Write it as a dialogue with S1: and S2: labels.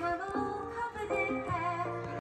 S1: 사랑